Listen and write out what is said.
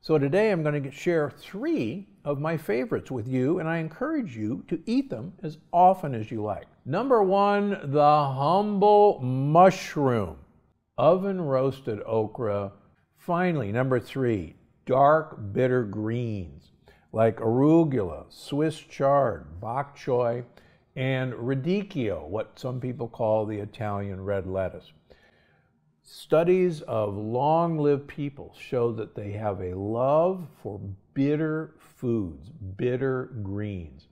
So today I'm going to share three of my favorites with you, and I encourage you to eat them as often as you like. Number one, the humble mushroom, oven roasted okra. Finally, number three, dark bitter greens like arugula, Swiss chard, bok choy, and radicchio, what some people call the Italian red lettuce. Studies of long lived people show that they have a love for bitter foods, bitter greens.